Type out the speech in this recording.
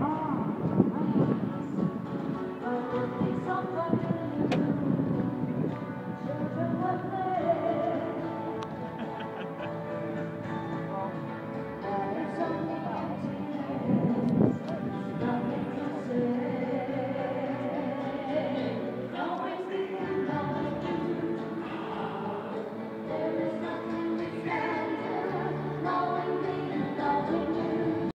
Oh.